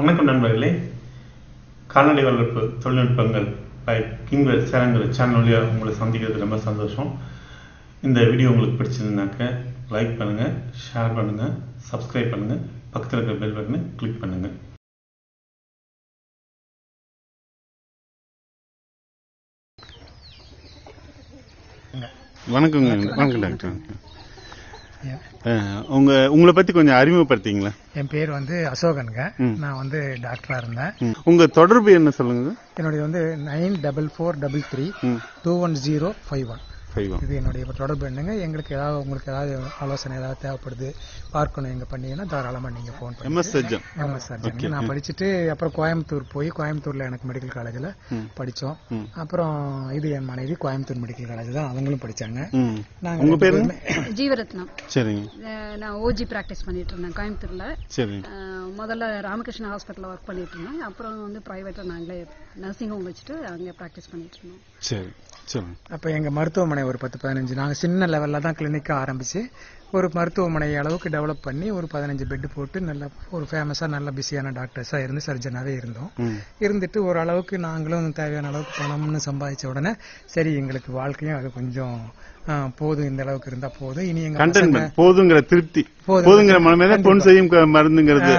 வணக்கம் நண்பர்களே. கால்நடை வளர்ப்பு தொழில்நுட்பங்கள் பை கிங்வெல் சேனங்கள் சேனல் வழியாக உங்களை சந்திக்கிறது ரொம்ப சந்தோஷம். இந்த வீடியோ உங்களுக்கு பிடிச்சிருந்தாக்க லைக் பண்ணுங்க ஷேர் பண்ணுங்க சப்ஸ்கிரைப் பண்ணுங்க பக்கத்தில் இருக்கிற பெல் பட்டனை கிளிக் பண்ணுங்க. வணக்கங்க வணக்கம் டாக்டர். உங்க உங்களை பத்தி கொஞ்சம் அறிமுகப்படுத்திங்களா? என் பேர் வந்து அசோகனுங்க. நான் வந்து டாக்டரா இருந்தேன். உங்க தொடர்பு என்ன சொல்லுங்க? என்னுடைய வந்து nine double four double three two one zero five one. Five இது என்னுடைய தொடர்பு என்னங்க? எங்களுக்கு ஏதாவது உங்களுக்கு ஏதாவது ஆலோசனை ஏதாவது தேவைப்படுது பார்க்கணும் எங்க பண்ணீங்கன்னா தாராளமா நீங்க ஃபோன் பண்ணுங்க. சார் நான் படிச்சுட்டு அப்புறம் கோயம்புத்தூர் போய் கோயம்புத்தூர்ல எனக்கு மெடிக்கல் காலேஜில் ம். படித்தோம் ம். அப்புறம் இது என் மனைவி கோயம்புத்தூர் மெடிக்கல் காலேஜ் தான் அவங்களும் படிச்சாங்க. நாங்க உங்க? பேருமே ஜீவரத்னம். சரிங்க. நான் ஓஜி ப்ராக்டிஸ் பண்ணிட்டு இருந்தேன் கோயம்புத்தூர்ல. சரிங்க. அஹ் முதல்ல ராமகிருஷ்ணா ஹாஸ்பிட்டல்ல ஒர்க் பண்ணிட்டு இருந்தேன் அப்புறம் வந்து பிரைவேட்டா நாங்களே நர்சிங் ஹோம் வச்சுட்டு அங்கே ப்ராக்டிஸ் பண்ணிட்டு இருந்தோம் சரி. சொல்லுங்க அப்போ எங்கள் மருத்துவமனை ஒரு பத்து பதினஞ்சு நாங்கள் சின்ன லெவலில் தான் கிளினிக்கை ஆரம்பித்து ஒரு மருத்துவமனை அளவுக்கு டெவலப் பண்ணி ஒரு பதினஞ்சு பெட் போட்டு நல்ல ஒரு ஃபேமஸாக நல்ல பிஸியான டாக்டர்ஸாக இருந்து சர்ஜனாகவே இருந்தோம். இருந்துட்டு ஓரளவுக்கு நாங்களும் தேவையான அளவுக்கு பணம்னு சம்பாதிச்ச உடனே சரி எங்களுக்கு வாழ்க்கையும் அது கொஞ்சம் போதும் இந்த அளவுக்கு இருந்தா போதும். இனி எங்க பசங்க போதுங்கிற திருப்தி. போதுங்கிற மனமே பொன் செய்யும் மருந்துங்கிறது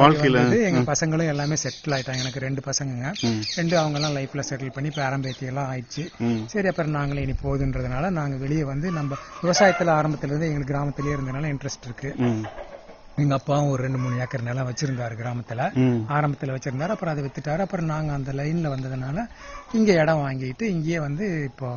வாழ்க்கையில. எங்க பசங்களும் எல்லாமே செட்டில் ஆயிட்டாங்க. எனக்கு ரெண்டு பசங்கங்க. ம். ரெண்டு அவங்க எல்லாம் லைஃப்ல செட்டில் பண்ணி பேரம்பேத்தி எல்லாம் ஆயிடுச்சு. சரி அப்புறம் நாங்களே இனி போகுதுன்றதுனால நாங்க வெளியே வந்து நம்ம விவசாயத்துல ஆரம்பத்துல இருந்து எங்களுக்கு கிராமத்திலேயே இருந்தனால இன்ட்ரெஸ்ட் இருக்கு. எங்க அப்பாவும் ஒரு ரெண்டு மூணு ஏக்கர் நிலம் வச்சிருந்தாரு கிராமத்துல. ஆரம்பத்துல வச்சிருந்தாரு. அப்புறம் அதை வித்துட்டாரு. அப்புறம் நாங்க அந்த லைன்ல வந்ததுனால இங்க இடம் வாங்கிட்டு இங்கேயே வந்து இப்போ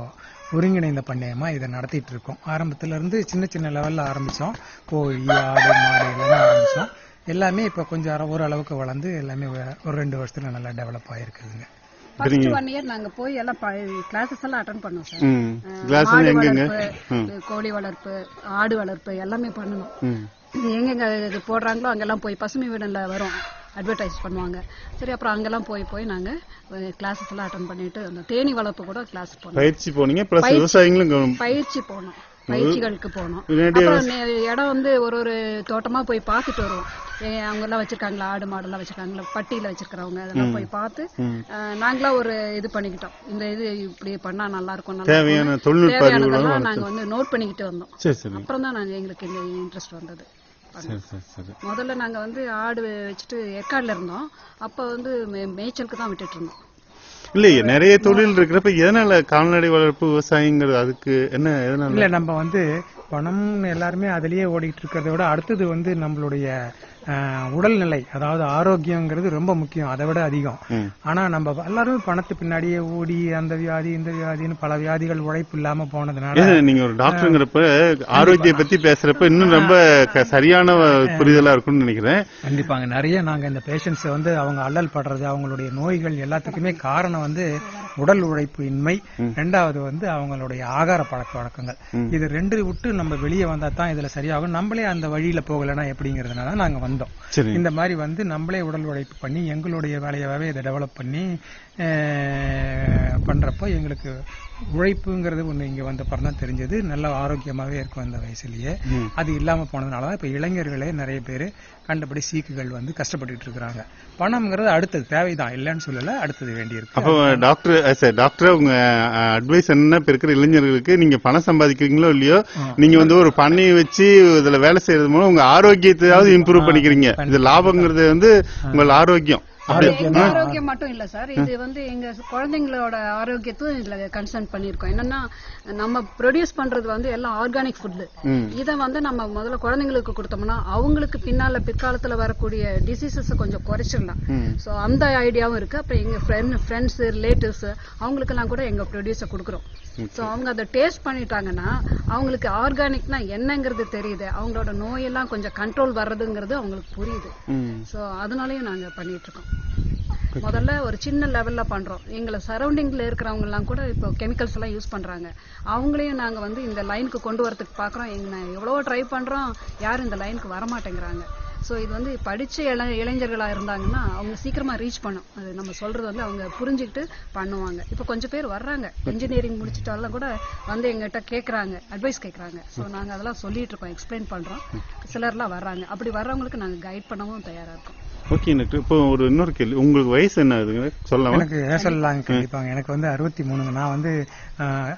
ஒருங்கிணைந்த பண்ணையமா இதை நடத்திட்டு இருக்கோம் ஆரம்பத்துல இருந்து சின்ன சின்ன லெவல்ல ஆரம்பிச்சோம். கோழி ஆடு மாடு எல்லாமே ஆரம்பிச்சோம். எல்லாமே இப்ப கொஞ்சம் ஓரளவுக்கு வளர்ந்து எல்லாமே ஒரு- ரெண்டு வருஷத்துல நல்லா டெவலப் ஆயிருக்குதுங்க. ஃபர்ஸ்ட் ஒன் இயர் நாங்க போய் எல்லாம் கிளாஸஸ் எல்லாம் அட்டன் பண்ணோம் சார் ம். கிளாஸ் மாடு எங்கெங்க வளர்ப்பு கோழி வளர்ப்பு ஆடு வளர்ப்பு எல்லாமே பண்ணணும். ம். எங்கெங்க இது போடுறாங்களோ அங்கெல்லாம் போய் பசுமை வீடுல வரும். அட்வர்டைஸ் பண்ணுவாங்க. சரி அப்புறம் அங்கெல்லாம் போய் போய் நாங்க கிளாஸஸ் எல்லாம் அட்டன் பண்ணிட்டு அந்த தேனி வளர்ப்பு கூட கிளாஸ் போனோம். பயிற்சி போனீங்க? பிளஸ் பயிற்சி. விவசாயிகளும் பயிற்சி போனோம். பயிற்சிகளுக்கு போனோம். அப்புறம் இடம் வந்து ஒரு ஒரு தோட்டமா போய் பார்த்துட்டு வருவோம். அவங்க எல்லாம் வச்சிருக்காங்களா? ஆடு மாடு எல்லாம் வச்சிருக்காங்களா? பட்டியில வச்சிருக்கிறவங்க அதெல்லாம் போய் பார்த்து நாங்களா ஒரு இது பண்ணிக்கிட்டோம். இந்த இது இப்படி பண்ணா நல்லா இருக்கும் நல்லா தேவையான இருக்கும்னு. தொழில்நுட்ப அறிவுகளும் தேவையானதெல்லாம் நாங்க வந்து நோட் பண்ணிக்கிட்டு வந்தோம். அப்புறம் தான் நாங்க எங்களுக்கு இந்த இன்ட்ரெஸ்ட் வந்தது. முதல்ல நாங்க வந்து ஆடு வச்சுட்டு ஏற்காடுல இருந்தோம். அப்ப வந்து மே- மேய்ச்சலுக்கு தான் விட்டுட்டு இருந்தோம். இல்லையே நிறைய தொழில் இருக்கிறப்ப எதனால கால்நடை வளர்ப்பு விவசாயங்கிறது அதுக்கு என்ன எதனால? இல்ல நம்ம வந்து பணம் எல்லாருமே அதுலயே ஓடிட்டு இருக்கிறத விட அடுத்தது வந்து நம்மளுடைய உடல்நிலை அதாவது ஆரோக்கியங்கிறது ரொம்ப முக்கியம். அதை விட அதிகம். ஆனா நம்ம எல்லாரும் பணத்து பின்னாடியே ஓடி அந்த வியாதி இந்த வியாதின்னு பல வியாதிகள் உழைப்பு இல்லாம போனதுனால நீங்க ஒரு டாக்டருங்கிறப்ப ஆரோக்கிய பத்தி பேசுறப்ப இன்னும் ரொம்ப சரியான புரிதலா இருக்கும்னு நினைக்கிறேன். கண்டிப்பாங்க. நிறைய நாங்க இந்த பேஷண்ட்ஸ் வந்து அவங்க அல்லல் படுறது அவங்களுடைய நோய்கள் எல்லாத்துக்குமே காரணம் வந்து உடல் உழைப்பு இன்மை ரெண்டாவது வந்து அவங்களுடைய ஆகார பழக்க வழக்கங்கள். இது ரெண்டு விட்டு நம்ம வெளியே வந்தா தான் இதுல சரியாகும். நம்மளே அந்த வழியில போகலைன்னா எப்படிங்கிறதுனால நாங்க வந்தோம். இந்த மாதிரி வந்து நம்மளே உடல் உழைப்பு பண்ணி எங்களுடைய வேலையாவே இதை டெவலப் பண்ணி பண்றப்போ எங்களுக்கு உழைப்புங்கிறது ஒண்ணு இங்க வந்த அப்புறம் தான் தெரிஞ்சது. நல்ல ஆரோக்கியமாவே இருக்கும் அந்த வயசுலயே. அது இல்லாம போனதுனால தான் இப்ப இளைஞர்களே நிறைய பேர் கண்டபடி சீக்குகள் வந்து கஷ்டப்பட்டுட்டு இருக்கிறாங்க பணம்ங்கிறது அடுத்தது தேவைதான். இல்லைன்னு சொல்லல அடுத்தது வேண்டியிருக்கு. அப்போ டாக்டர் சார் டாக்டர் உங்க அட்வைஸ் என்ன இப்ப இருக்கிற இளைஞர்களுக்கு நீங்க பணம் சம்பாதிக்கிறீங்களோ இல்லையோ நீங்க வந்து ஒரு பண்ணையை வச்சு இதுல வேலை செய்யறது மூலம் உங்க ஆரோக்கியத்தையாவது இம்ப்ரூவ் பண்ணிக்கிறீங்க. இது லாபங்கிறது வந்து உங்கள் ஆரோக்கியம். ஆரோக்கியம்? மட்டும் இல்ல சார். இது வந்து எங்க குழந்தைங்களோட ஆரோக்கியத்தையும் இதுல கன்சர்ன் பண்ணிருக்கோம் என்னன்னா நம்ம ப்ரொடியூஸ் பண்றது வந்து எல்லாம் ஆர்கானிக் ஃபுட். இத வந்து நம்ம முதல்ல குழந்தைங்களுக்கு கொடுத்தோம்னா அவங்களுக்கு பின்னால பிற்காலத்துல வரக்கூடிய டிசீசஸ் கொஞ்சம் குறைச்சிடலாம். சோ அந்த ஐடியாவும் இருக்கு. அப்புறம் எங்க ஃப்ரெண்ட் ஃப்ரெண்ட்ஸ் ரிலேட்டிவ்ஸ் அவங்களுக்கெல்லாம் கூட எங்க ப்ரொடியூஸை கொடுக்குறோம். சோ அவங்க அதை டேஸ்ட் பண்ணிட்டாங்கன்னா அவங்களுக்கு ஆர்கானிக்னா என்னங்கிறது தெரியுது. அவங்களோட நோயெல்லாம் கொஞ்சம் கண்ட்ரோல் வர்றதுங்கிறது அவங்களுக்கு புரியுது. சோ அதனாலயும் நாங்க பண்ணிட்டு இருக்கோம். முதல்ல ஒரு சின்ன லெவல்ல பண்றோம். எங்களை சரௌண்டிங்ல இருக்கிறவங்க எல்லாம் கூட இப்போ கெமிக்கல்ஸ் எல்லாம் யூஸ் பண்றாங்க. அவங்களையும் நாங்க வந்து இந்த லைனுக்கு கொண்டு வரதுக்கு பாக்குறோம். எங்க எவ்வளவோ ட்ரை பண்றோம். யாரும் இந்த லைனுக்கு வர மாட்டேங்கிறாங்க இது வந்து படிச்ச இள இளைஞர்களா இருந்தாங்கன்னா அவங்க சீக்கிரமா ரீச் பண்ணும். அது நம்ம சொல்றது வந்து அவங்க புரிஞ்சுக்கிட்டு பண்ணுவாங்க. இப்போ கொஞ்சம் பேர் வர்றாங்க. இன்ஜினியரிங் முடிச்சிட்டாலும் கூட வந்து எங்ககிட்ட கேட்குறாங்க அட்வைஸ் கேட்குறாங்க ஸோ நாங்க அதெல்லாம் சொல்லிட்டு இருக்கோம். எக்ஸ்பிளைன் பண்றோம். சிலர்லாம் வர்றாங்க. அப்படி வர்றவங்களுக்கு நாங்க கைட் பண்ணவும் தயாரா இருக்கோம். ஓகே டாக்டர் இப்போ ஒரு இன்னொரு கேள்வி. உங்களுக்கு வயசு என்ன ஆகுதுங்க சொல்லலாமா எனக்கு சொல்லலாங்க கண்டிப்பாங்க. எனக்கு வந்து அறுபத்தி மூணுங்க நான் வந்து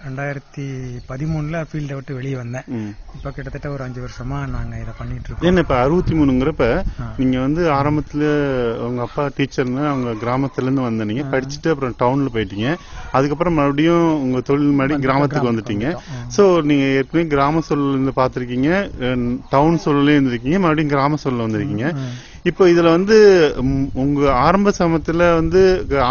ரெண்டாயிரத்தி பதிமூணுல ஃபீல்டை விட்டு வெளியே வந்தேன். இப்ப கிட்டத்தட்ட ஒரு அஞ்சு வருஷமா நாங்க இதை பண்ணிட்டு இருக்கோம். என்ன இப்ப அறுபத்தி மூணுங்கிறப்ப. நீங்க வந்து ஆரம்பத்துல உங்க அப்பா டீச்சர்னு அவங்க கிராமத்துல இருந்து வந்த நீங்க. படிச்சுட்டு அப்புறம் டவுன்ல போயிட்டீங்க. அதுக்கப்புறம் மறுபடியும் உங்க தொழில் மறுபடியும் கிராமத்துக்கு வந்துட்டீங்க. சோ நீங்க ஏற்கனவே கிராம சூழல்ல இருந்து பாத்திருக்கீங்க டவுன் சூழல்ல இருந்திருக்கீங்க. மறுபடியும் கிராம சூழல்ல வந்திருக்கீங்க. இப்போ இதுல வந்து உங்க ஆரம்ப சமயத்துல வந்து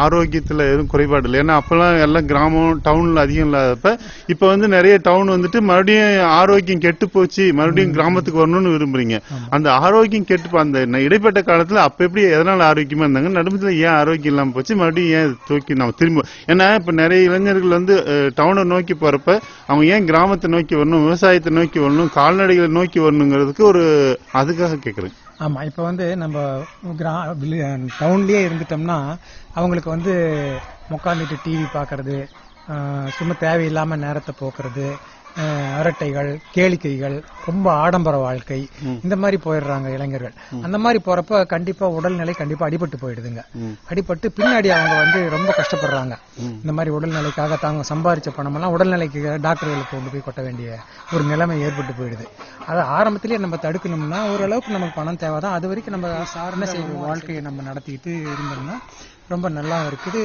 ஆரோக்கியத்துல எதுவும் குறைபாடு இல்லை. ஏன்னா அப்பெல்லாம் எல்லாம் கிராமம் டவுன்ல அதிகம் இல்லாதப்ப இப்ப வந்து நிறைய டவுன் வந்துட்டு மறுபடியும் ஆரோக்கியம் கெட்டு போச்சு மறுபடியும் கிராமத்துக்கு வரணும்னு விரும்புறீங்க. அந்த ஆரோக்கியம் கெட்டு அந்த இடைப்பட்ட காலத்துல அப்ப எப்படி எதனால ஆரோக்கியமா இருந்தாங்க? நடுமத்துல ஏன் ஆரோக்கியம் இல்லாம போச்சு? மறுபடியும் ஏன் தூக்கி நம்ம திரும்ப ஏன்னா இப்ப நிறைய இளைஞர்கள் வந்து டவுனை நோக்கி போறப்ப அவங்க ஏன் கிராமத்தை நோக்கி வரணும் விவசாயத்தை நோக்கி வரணும் கால்நடைகளை நோக்கி வரணுங்கிறதுக்கு ஒரு அதுக்காக கேக்குறேன் ஆமா இப்ப வந்து நம்ம கிரா டவுன்லயே இருந்துட்டோம்னா அவங்களுக்கு வந்து உட்காந்துட்டு டிவி பாக்குறது சும்மா தேவையில்லாம நேரத்தை போக்குறது அரட்டைகள் கேளிக்கைகள் ரொம்ப ஆடம்பர வாழ்க்கை. இந்த மாதிரி போயிடுறாங்க இளைஞர்கள். அந்த மாதிரி போறப்ப கண்டிப்பா உடல்நிலை கண்டிப்பா அடிபட்டு போயிடுதுங்க. அடிபட்டு பின்னாடி அவங்க வந்து ரொம்ப கஷ்டப்படுறாங்க. இந்த மாதிரி உடல்நிலைக்காக தாங்க சம்பாரிச்ச பணமெல்லாம் உடல்நிலைக்கு டாக்டர்களுக்கு கொண்டு போய் கொட்ட வேண்டிய ஒரு நிலைமை ஏற்பட்டு போயிடுது. அதை ஆரம்பத்திலேயே நம்ம தடுக்கணும்னா ஓரளவுக்கு நமக்கு பணம் தேவைதான். அது வரைக்கும் நம்ம சாரண செய்கிற வாழ்க்கையை நம்ம நடத்திக்கிட்டு இருந்தோம்னா ரொம்ப நல்லா இருக்குது.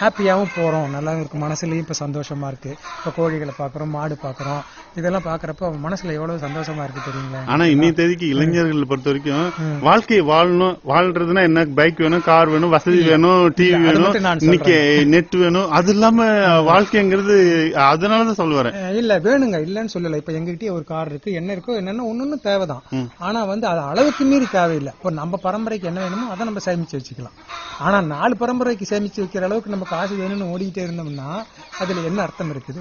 ஹாப்பியாகவும் போறோம். நல்லா இருக்கு. மனசுலயும் இப்ப சந்தோஷமா இருக்கு. இப்ப கோழிகளை பாக்குறோம் மாடு பாக்குறோம். இதெல்லாம் பாக்குறப்ப மனசுல எவ்வளவு சந்தோஷமா இருக்கு தெரியுங்களா? ஆனா இன்னைய தேதிக்கு இளைஞர்கள் பொறுத்த வரைக்கும் வாழ்க்கையை வாழணும் வாழ்றதுன்னா என்ன? பைக் வேணும் கார் வேணும் வசதி வேணும் டிவி வேணும் இன்னைக்கு நெட் வேணும். அது இல்லாம வாழ்க்கைங்கிறது அதனாலதான் சொல்ல வரேன். அஹ் இல்ல வேணுங்க. இல்லன்னு சொல்லல. இப்ப எங்ககிட்டயே ஒரு கார் இருக்கு. என்ன இருக்கோ என்னென்ன ஒண்ணு தேவைதான். ஆனா வந்து அது அளவுக்கு மீறி தேவையில்லை. இப்போ நம்ம பரம்பரைக்கு என்ன வேணுமோ அதை நம்ம சேமிச்சு வச்சுக்கலாம். ஆனா நாலு பரம்பரைக்கு சேமிச்சு வைக்கிற அளவுக்கு நம்ம காசு வேணும்னு ஓடிக்கிட்டே இருந்தோம்னா அதுல என்ன அர்த்தம் இருக்குது?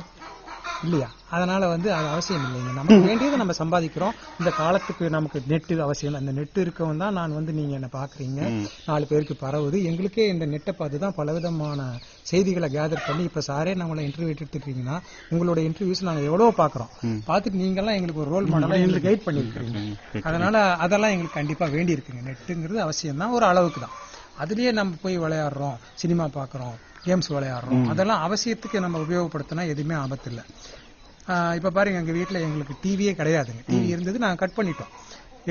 இல்லையா? அதனால வந்து அது அவசியம் இல்லைங்க நமக்கு வேண்டியதை நம்ம சம்பாதிக்கிறோம். இந்த காலத்துக்கு நமக்கு நெட்டு அவசியம். அந்த நெட் இருக்கவும் தான் நான் வந்து நீங்க என்ன பாக்குறீங்க நாலு பேருக்கு பரவுது. எங்களுக்கே இந்த நெட்டை பார்த்து தான் பலவிதமான செய்திகளை கேதர் பண்ணி இப்ப சாரே நம்மளை இன்டர்வியூ எடுத்துட்டீங்கன்னா உங்களோட இன்டர்வியூஸ் நாங்க எவ்வளவு பாக்குறோம் பார்த்துட்டு நீங்க எல்லாம் எங்களுக்கு ஒரு ரோல் மாடலா எங்களுக்கு கைட் பண்ணிருக்கீங்க அதனால அதெல்லாம் எங்களுக்கு கண்டிப்பா வேண்டி இருக்குங்க நெட்டுங்கிறது அவசியம் தான் ஒரு அளவுக்கு தான். அதுலயே நம்ம போய் விளையாடுறோம் சினிமா பார்க்கறோம் கேம்ஸ் விளையாடுறோம். அதெல்லாம் அவசியத்துக்கு நம்ம உபயோகப்படுத்தினா எதுவுமே ஆபத்து இல்லை. இப்ப பாருங்க எங்க வீட்ல எங்களுக்கு டிவியே கிடையாதுங்க. டிவி இருந்தது நாங்க கட் பண்ணிட்டோம்.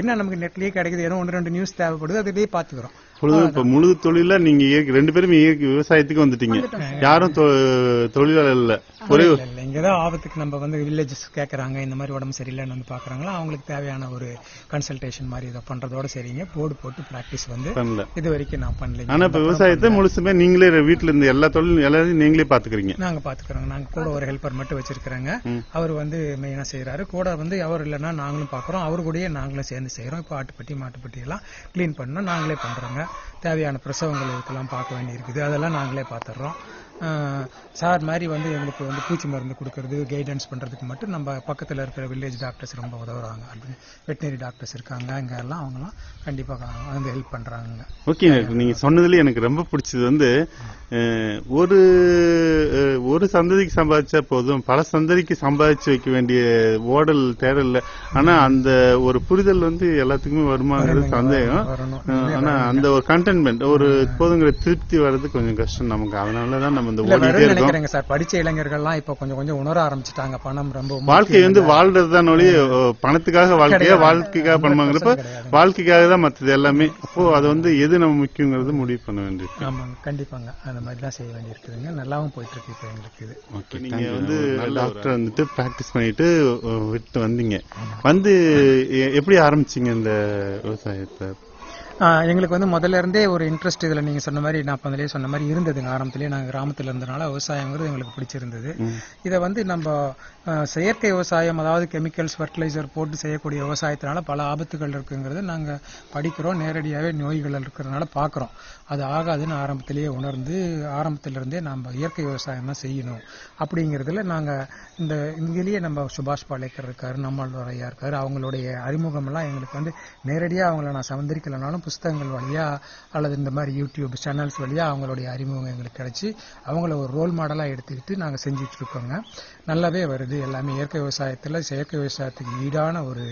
என்ன நமக்கு நெட்லயே கிடைக்குது? ஏதோ ஒன்று ரெண்டு நியூஸ் தேவைப்படுது. அதுலயே பாத்துக்கிறோம் இப்ப முழு தொழில நீங்க ரெண்டு பேரும் விவசாயத்துக்கு வந்துட்டீங்க. யாரும் தொழிலாளர் இல்ல. ஒரே இல்ல, இல்ல இங்க ஏதோ ஆபத்துக்கு நம்ம வந்து வில்லேஜஸ் கேக்குறாங்க இந்த மாதிரி உடம்பு சரியில்லைன்னு வந்து பாக்குறாங்களா அவங்களுக்கு தேவையான ஒரு கன்சல்டேஷன் மாதிரி இதை பண்றதோட சரிங்க. போர்டு போட்டு பிராக்டிஸ் வந்து பண்ணல. இது வரைக்கும் நான் பண்ணலைங்க. ஆனா இப்ப விவசாயத்தை முழுசுமே நீங்களே வீட்டுல இருந்து எல்லா தொழில் எல்லாத்தையும் நீங்களே பாத்துக்கிறீங்க நாங்க பாத்துக்கிறோங்க நாங்க கூட ஒரு ஹெல்ப்பர் மட்டும் வச்சிருக்கிறோங்க. அவர் வந்து மெயினா செய்யறாரு கூட வந்து அவர் இல்லைன்னா நாங்களும் பாக்குறோம் அவரு கூடயே நாங்களும் சேர்ந்து செய்யறோம் இப்போ ஆட்டுப்பட்டி மாட்டுப்பட்டியெல்லாம் க்ளீன் பண்ணால் நாங்களே பண்றோங்க. தேவையான பிரசவங்கள் இதுக்கெல்லாம் பார்க்க வேண்டி இருக்குது அதெல்லாம் நாங்களே பார்த்துட்றோம். சார் மாதிரி வந்து எங்களுக்கு வந்து பூச்சி மருந்து கொடுக்கறது கைடன்ஸ் பண்றதுக்கு மட்டும் நம்ம பக்கத்துல இருக்கிற வில்லேஜ் டாக்டர்ஸ் ரொம்ப உதவுறாங்க. வெட்டினரி டாக்டர்ஸ் இருக்காங்க இங்க எல்லாம் அவங்கலாம் கண்டிப்பா வந்து ஹெல்ப் பண்றாங்க ஓகே நீங்க சொன்னதுல எனக்கு ரொம்ப பிடிச்சது வந்து ஒரு ஒரு சந்ததிக்கு சம்பாதிச்சா போதும் பல சந்ததிக்கு சம்பாதிச்சு வைக்க வேண்டிய ஓடல் தேடல் இல்ல ஆனா அந்த ஒரு புரிதல் வந்து எல்லாத்துக்குமே வருமாங்கிறது சந்தேகம். வரணும். அஹ், ஆனா அந்த ஒரு கண்டென்ட்மெண்ட் ஒரு போதுங்கிற திருப்தி வர்றது கொஞ்சம் கஷ்டம் நமக்கு. அதனாலதான் நம்ம இந்த இல்ல ஓடிட்டே நினைக்கிறேங்க சார். படிச்ச இளைஞர்கள்லாம் இப்ப கொஞ்சம் கொஞ்சம் உணர ஆரம்பிச்சுட்டாங்க பணம் ரொம்ப. வாழ்க்கை வந்து வாழ்றதுதான் ஒழிய அஹ், பணத்துக்காக வாழ்க்கையா. வாழ்க்கைக்காக பண்ணுவாங்கிறப்ப 100% கிடையாது. வாழ்க்கைக்காக தான் மத்தது எல்லாமே. அப்போ அது வந்து எது நம்ம முக்கியங்கிறது முடிவு பண்ண வேண்டியது ஆமாங்க கண்டிப்பாங்க. அந்த மாதிரி தான் செய்ய வேண்டி இருக்குதுங்க நல்லாவும் போயிட்டு இருக்கு இப்ப எங்களுக்கு இது. ஓகே நீங்க வந்து டாக்டர் வந்துட்டு பிராக்டிஸ் பண்ணிட்டு விட்டு வந்தீங்க. வந்து எ- எப்படி ஆரம்பிச்சீங்க இந்த விவசாயத்தை? எங்களுக்கு வந்து முதல்ல இருந்தே ஒரு இன்ட்ரெஸ்ட் இதுல நீங்க சொன்ன மாதிரி நான் முதலே சொன்ன மாதிரி இருந்ததுங்க. ஆரம்பத்திலேயே நாங்க கிராமத்துல இருந்தனால விவசாயங்கிறது எங்களுக்கு பிடிச்சிருந்தது. இதை வந்து நம்ம செயற்கை விவசாயம் அதாவது கெமிக்கல்ஸ் ஃபர்டிலைசர் போட்டு செய்யக்கூடிய விவசாயத்தினால பல ஆபத்துகள் இருக்குங்கிறது நாங்கள் படிக்கிறோம். நேரடியாகவே நோய்கள் இருக்கிறதுனால பார்க்குறோம் அது ஆகாதுன்னு ஆரம்பத்திலேயே உணர்ந்து ஆரம்பத்திலிருந்தே இருந்தே இயற்கை விவசாயம் தான் செய்யணும். அப்படிங்கிறதுல நாங்கள் இந்த இங்கேயே நம்ம சுபாஷ் பாலேக்கர் இருக்கார் நம்மாழ்வார் ஐயா அவங்களுடைய அறிமுகமெல்லாம் எங்களுக்கு வந்து நேரடியாக அவங்கள நான் சந்திரிக்கலனாலும் புஸ்தகங்கள் வழியா அல்லது இந்த மாதிரி யூடியூப் சேனல்ஸ் வழியாக அவங்களுடைய அறிமுகம் எங்களுக்கு கிடைச்சி அவங்கள ஒரு ரோல் மாடலாக எடுத்துக்கிட்டு நாங்கள் செஞ்சுட்டு இருக்கோங்க. நல்லாவே வருது. எல்லாமே இயற்கை விவசாயத்தில் செயற்கை விவசாயத்துக்கு ஈடான ஒரு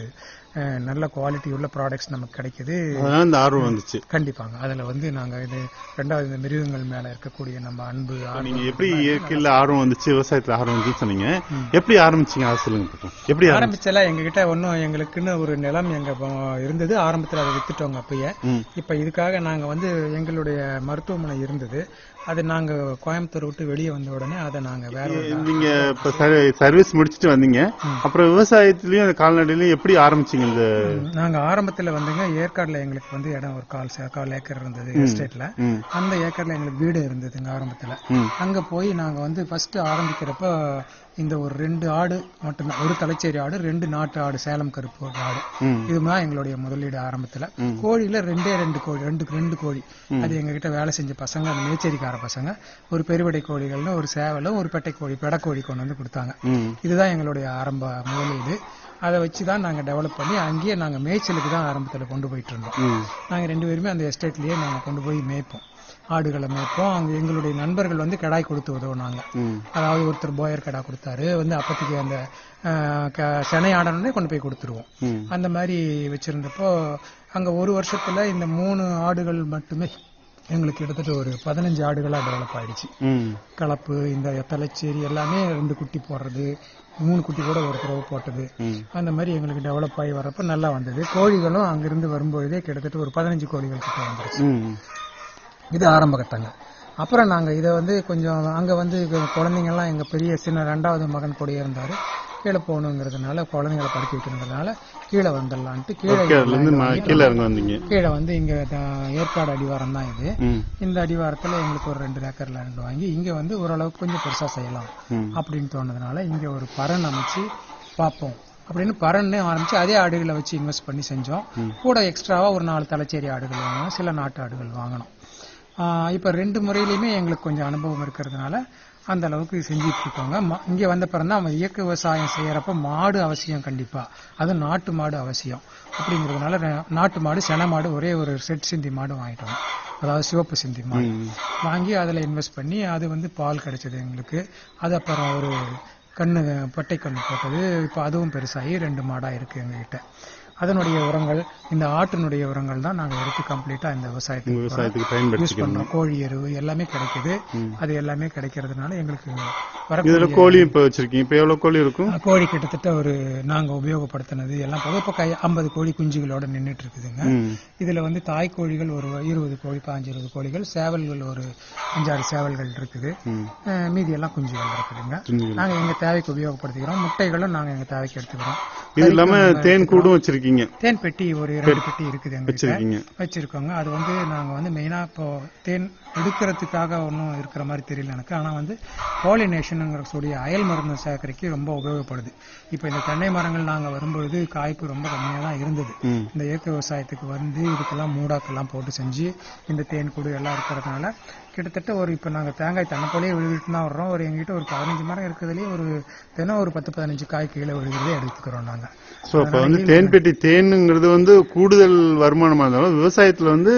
நல்ல குவாலிட்டி உள்ள ப்ராடக்ட்ஸ் நமக்கு கிடைக்குது. இந்த ஆர்வம் வந்துச்சு. கண்டிப்பாங்க. அதுல வந்து நாங்க இது ரெண்டாவது இந்த மிருகங்கள் மேல இருக்கக்கூடிய நம்ம அன்பு ஆர்வம் நீங்க எப்படி இயற்கையில ஆர்வம் வந்துச்சு விவசாயத்துல ஆர்வம் வந்துச்சு சொன்னீங்க. எப்படி ஆரம்பிச்சீங்க? அதை சொல்லுங்க. எப்படி ஆரம்பிச்சு ஆரம்பிச்சல எங்க கிட்ட ஒன்றும் எங்களுக்குன்னு ஒரு நிலம் எங்க ப- இருந்தது. ஆரம்பத்துல அதை வித்துட்டோங்க அப்பயே. இப்ப இதுக்காக நாங்க வந்து எங்களுடைய மருத்துவமனை இருந்தது. அது நாங்க கோயம்புத்தூர் விட்டு வெளியே வந்த உடனே அதை நாங்க வேற நீங்க இப்ப சர்வ- சர்வீஸ் முடிச்சிட்டு வந்தீங்க. அப்புறம் விவசாயத்திலயும் அந்த கால்நடையிலயும் எப்படி ஆரம்பிச்சீங்க? இந்த நாங்க ஆரம்பத்துல வந்துங்க ஏற்காடுல எங்களுக்கு வந்து இடம் ஒரு கால் கால் ஏக்கர் இருந்தது எஸ்டேட்ல. அந்த ஏக்கர்ல எங்களுக்கு வீடு இருந்ததுங்க ஆரம்பத்துல. அங்க போய் நாங்க வந்து ஃபர்ஸ்ட் ஆரம்பிக்கிறப்ப இந்த ஒரு ரெண்டு ஆடு மட்டும்தான் ஒரு தலைச்சேரி ஆடு ரெண்டு நாட்டு ஆடு சேலம் கருப்பு ஆடு. இதுதான் எங்களுடைய முதலீடு ஆரம்பத்துல. கோழியில ரெண்டே ரெண்டு கோழி ரெண்டு ரெண்டு கோழி. அது எங்க கிட்ட வேலை செஞ்ச பசங்க அந்த மேச்சேரிக்கார பசங்க. ஒரு பெருவடை கோழிகள்னு ஒரு சேவலும் ஒரு பெட்டை கோழி பெடக்கோழி கொண்டு வந்து கொடுத்தாங்க. இதுதான் எங்களுடைய ஆரம்ப முதலீடு. அதை வச்சு தான் நாங்கள் டெவலப் பண்ணி அங்கேயே நாங்கள் மேய்ச்சலுக்கு தான் ஆரம்பத்தில் கொண்டு போயிட்டு இருந்தோம். நாங்கள் ரெண்டு பேருமே அந்த எஸ்டேட்லயே நாங்கள் கொண்டு போய் மேய்ப்போம் ஆடுகளை மேய்ப்போம் அங்கே எங்களுடைய நண்பர்கள் வந்து கிடாய் கொடுத்து உதவுனாங்க. அதாவது ஒருத்தர் போயர் கடா கொடுத்தாரு வந்து அப்போதைக்கு அந்த செனை ஆடனே கொண்டு போய் கொடுத்துருவோம். அந்த மாதிரி வச்சிருந்தப்போ அங்க ஒரு வருஷத்துல இந்த மூணு ஆடுகள் மட்டுமே எங்களுக்கு கிட்டத்தட்ட ஒரு பதினஞ்சு ஆடுகளா டெவலப் ஆயிடுச்சு. கலப்பு இந்த தலைச்சேரி எல்லாமே ரெண்டு குட்டி போடுறது மூணு குட்டி கூட ஒரு தடவை போட்டது. அந்த மாதிரி எங்களுக்கு டெவலப் ஆகி வரப்ப நல்லா வந்தது. கோழிகளும் அங்கிருந்து வரும்பொழுதே கிட்டத்தட்ட ஒரு பதினஞ்சு கோழிகள் கிட்ட வந்துருச்சு. இது ஆரம்ப கட்டங்க. அப்புறம் நாங்க இதை வந்து கொஞ்சம் அங்க வந்து குழந்தைங்க எல்லாம் எங்க பெரிய சின்ன ரெண்டாவது மகன் கூட இருந்தாரு. கீழே போகணுங்கிறதுனால குழந்தைங்களை படிக்க வைக்கணுங்கிறதுனால கீழே வந்துடலான்ட்டு கீழே கீழே வந்து இங்க ஏற்காடு அடிவாரம் தான் இது. இந்த அடிவாரத்துல எங்களுக்கு ஒரு ரெண்டு ஏக்கர் லேண்ட் வாங்கி இங்க வந்து ஓரளவுக்கு கொஞ்சம் பெருசா செய்யலாம். அப்படின்னு தோணுதுனால இங்க ஒரு பரண் அமைச்சு பார்ப்போம். அப்படின்னு பரன்னு ஆரம்பிச்சு அதே ஆடுகளை வச்சு இன்வெஸ்ட் பண்ணி செஞ்சோம். கூட எக்ஸ்ட்ராவா ஒரு நாலு தலைச்சேரி ஆடுகள் வாங்கணும் சில நாட்டு ஆடுகள் வாங்கணும். இப்ப ரெண்டு முறையிலுமே எங்களுக்கு கொஞ்சம் அனுபவம் இருக்கிறதுனால அந்த அளவுக்கு செஞ்சிட்டு இருக்கோங்க இங்க வந்த பிறந்தான் நம்ம இயற்கை விவசாயம் செய்யறப்ப மாடு அவசியம் கண்டிப்பா. அதுவும் நாட்டு மாடு அவசியம். அப்படிங்கிறதுனால நாட்டு மாடு சென மாடு ஒரே ஒரு செட் சிந்தி மாடு வாங்கிட்டோம். அதாவது சிவப்பு சிந்தி மாடு. வாங்கி அதில் இன்வெஸ்ட் பண்ணி அது வந்து பால் கிடைச்சது எங்களுக்கு. அது அப்புறம் ஒரு கண்ணு பட்டை கண்ணு போட்டது. இப்போ அதுவும் பெருசாகி ரெண்டு மாடா இருக்கு எங்ககிட்ட. அதனுடைய உரங்கள் இந்த ஆட்டினுடைய உரங்கள் தான் நாங்கள் எடுத்து கம்ப்ளீட்டா இந்த விவசாயத்துக்கு விவசாயத்துக்கு யூஸ் பண்றோம் கோழி எருவு எல்லாமே கிடைக்குது. அது எல்லாமே கிடைக்கிறதுனால எங்களுக்கு இதுல கோழியும் இப்ப வச்சிருக்கீங்க. இப்ப எவ்வளவு கோழி இருக்கும்? கோழி கிட்டத்தட்ட ஒரு நாங்க உபயோகப்படுத்தினது எல்லாம் போக இப்போ ஐம்பது கோழி குஞ்சுகளோட நின்னுட்டு இருக்குதுங்க. இதுல வந்து தாய் கோழிகள் ஒரு இருபது கோழி பாஞ்சு இருபது கோழிகள் சேவல்கள் ஒரு அஞ்சாறு சேவல்கள் இருக்குது. மீதி எல்லாம் குஞ்சுகள் இருக்குதுங்க. நாங்க எங்க தேவைக்கு உபயோகப்படுத்திக்கிறோம். முட்டைகளும் நாங்க எங்க தேவைக்கு எடுத்துக்கிறோம். இது இல்லாம தேன் கூடும் வச்சிருக்கீங்க. தேன் பெட்டி ஒரு ரெண்டு பெட்டி இருக்குது எங்க வச்சிருக்கீங்க. வச்சிருக்கோங்க. அது வந்து நாங்க வந்து மெயினா இப்போ தேன் எடுக்கிறதுக்காக ஒன்றும் இருக்கிற மாதிரி தெரியல எனக்கு. ஆனா வந்து பாலினேஷனுங்கிற கூடிய அயல் மருந்து சேகரிக்க ரொம்ப உபயோகப்படுது. இப்போ இந்த தென்னை மரங்கள் நாங்க வரும்பொழுது காய்ப்பு ரொம்ப கம்மியா தான் இருந்தது. இந்த இயற்கை விவசாயத்துக்கு வந்து இதுக்கெல்லாம் மூடாக்கெல்லாம் போட்டு செஞ்சு இந்த தேன் கூடு எல்லாம் இருக்கிறதுனால கிட்டத்தட்ட ஒரு இப்போ நாங்கள் தேங்காய் தன்னைப்போலேயே விழுவிட்டு தான் வர்றோம். ஒரு எங்ககிட்ட ஒரு பதினஞ்சு மரம் இருக்கிறதுலேயே ஒரு தினம் ஒரு பத்து பதினஞ்சு காய் கீழே விழுகிறதே எடுத்துக்கிறோம் நாங்கள் சோ அப்ப வந்து தேன் பெட்டி தேனுங்கிறது வந்து கூடுதல் வருமானமா இருந்தாலும் விவசாயத்துல வந்து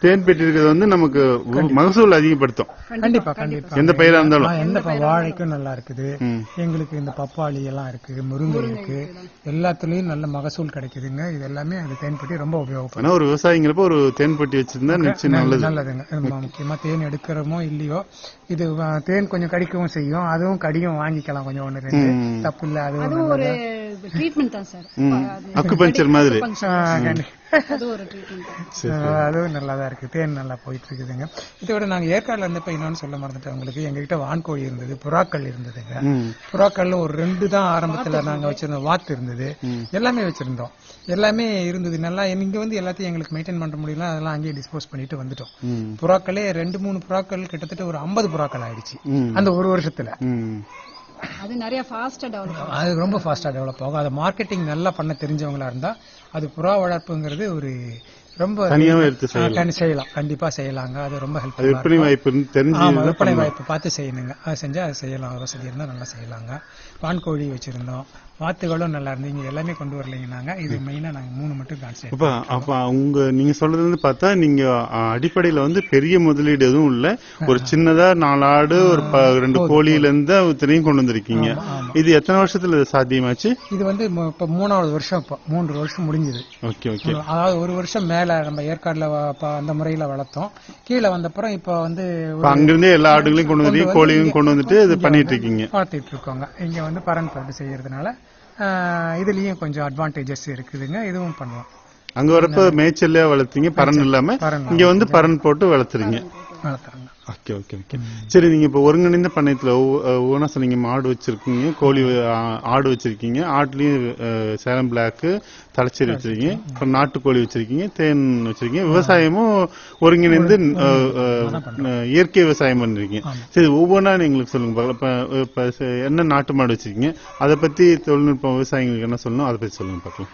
தேன் பெட்டி இருக்கிறது வந்து நமக்கு மகசூல் அதிகப்படுத்தும். கண்டிப்பா கண்டிப்பா எந்த பயிரா இருந்தாலும். ஆ, எந்த ப- வாழைக்கும் நல்லா இருக்குது. எங்களுக்கு இந்த பப்பாளி எல்லாம் இருக்கு முருங்கை இருக்கு. எல்லாத்துலயும் நல்ல மகசூல் கிடைக்குதுங்க. இது எல்லாமே அந்த தேன்பெட்டி ரொம்ப உபயோகப்படும் ஒரு விவசாயிங்கிறப்ப ஒரு தேன் பெட்டி வச்சிருந்தா நிச்சயம் நல்லது. நல்லதுங்க. ரொம்ப முக்கியமா தேன் எடுக்கிறோமோ இல்லையோ இது தேன் கொஞ்சம் கடிக்கவும் செய்யும். அதுவும் கடியும் வாங்கிக்கலாம் கொஞ்சம் ஒண்ணு ரெண்டு. தப்பு இல்ல அது அதுவும் ட்ரீட்மெண்ட் தான் சார் அக்குபஞ்சர் மாதிரி. அது ஒரு ட்ரீட்மெண்ட் தான். அதுவும் நல்லா தான் இருக்கு. தேன் நல்லா போயிட்டு இருக்குதுங்க இதை விட நாங்க ஏற்காடுல இருந்தப்ப இன்னொன்னு சொல்ல மறந்துட்டேன் உங்களுக்கு. எங்ககிட்ட வான்கோழி இருந்தது புறாக்கள் இருந்ததுங்க. புறாக்கள்ல ஒரு ரெண்டு தான் ஆரம்பத்துல நாங்க வச்சிருந்தோம் வாத்து இருந்தது. எல்லாமே வச்சிருந்தோம். எல்லாமே இருந்தது. நல்லா இங்க வந்து எல்லாத்தையும் எங்களுக்கு மெயின்டைன் பண்ண முடியல. அதெல்லாம் அங்கேயே டிஸ்போஸ் பண்ணிட்டு வந்துட்டோம். புறாக்களே ரெண்டு மூணு புறாக்கள் கிட்டத்தட்ட ஒரு ஐம்பது புறாக்கள் ஆயிடுச்சு. அந்த ஒரு வருஷத்துல. அது நிறைய ஃபாஸ்டா டெவலப் ஆகும். அது ரொம்ப ஃபாஸ்டா டெவலப் ஆகும். அதை மார்க்கெட்டிங் நல்லா பண்ண தெரிஞ்சவங்களா இருந்தா அது புறா வளர்ப்புங்கிறது ஒரு ரொம்ப தனியாவே எடுத்து செய்யலாம். கண்டிப்பா செய்யலாங்க. அது ரொம்ப ஹெல்ப்ஃபுல்லா விற்பனை வாய்ப்பு தெரிஞ்சு ஆமா விற்பனை வாய்ப்பு பார்த்து செய்யணுங்க. அது செஞ்சா அது செய்யலாம். வசதி இருந்தா நல்லா செய்யலாங்க. வான்கோழி வச்சிருந்தோம். வாத்துகளும் நல்லா இருந்தீங்க எல்லாமே கொண்டு வரலைங்க நாங்க. இது மெயினா நாங்க மூணு மட்டும் கான்சென்ட் அப்ப அப்ப உங்க நீங்க சொல்றது வந்து பார்த்தா நீங்க அடிப்படையில வந்து பெரிய முதலீடு எதுவும் இல்ல. ஒரு சின்னதா நாலு ஆடு ஒரு ரெண்டு கோழியில இருந்து இத்தனையும் கொண்டு வந்திருக்கீங்க. இது எத்தனை வருஷத்துல சாத்தியமாச்சு? இது வந்து இப்ப மூணாவது வருஷம் இப்போ மூன்று வருஷம் முடிஞ்சது. Okay okay. அதாவது ஒரு வருஷம் மேல நம்ம ஏற்காடுல அந்த முறையில வளர்த்தோம். கீழே வந்தப்புறம் இப்போ வந்து அங்கிருந்தே எல்லா ஆடுகளையும் கொண்டு வந்து கோழியும் கொண்டு வந்துட்டு இது பண்ணிட்டு இருக்கீங்க வளர்த்திட்டு இருக்கோங்க இங்க வந்து பரன் போட்டு செய்யறதுனால இதுலயும் கொஞ்சம் அட்வான்டேஜஸ் இருக்குதுங்க. இதுவும் பண்ணலாம் அங்க வரப்ப மேய்ச்சல்ல வளர்த்தீங்க? பரன் இல்லாம. இங்க வந்து பரன் போட்டு வளர்த்துறீங்க. வளர்த்துறாங்க ஓகே ஓகே ஓகே. சரி நீங்க இப்ப ஒருங்கிணைந்த பண்ணையத்துல ஒவ்வொன்றா சொன்னீங்க மாடு வச்சிருக்கீங்க கோழி ஆடு வச்சிருக்கீங்க ஆட்டுலயும் அஹ், சேலம் பிளாக் தலைச்சேரி வச்சிருக்கீங்க அப்புறம் நாட்டுக்கோழி வச்சிருக்கீங்க தேன் வச்சிருக்கீங்க விவசாயமும் ஒருங்கிணைந்து இயற்கை விவசாயம் பண்ணிருக்கீங்க. சரி ஒவ்வொன்றா எங்களுக்கு சொல்லுங்க. பார்க்கலாம். இப்ப என்ன நாட்டு மாடு வச்சிருக்கீங்க? அதை பத்தி தொழில்நுட்பம் விவசாயிகளுக்கு என்ன சொல்லணும்? அதை பத்தி சொல்லுங்க பார்க்கலாம்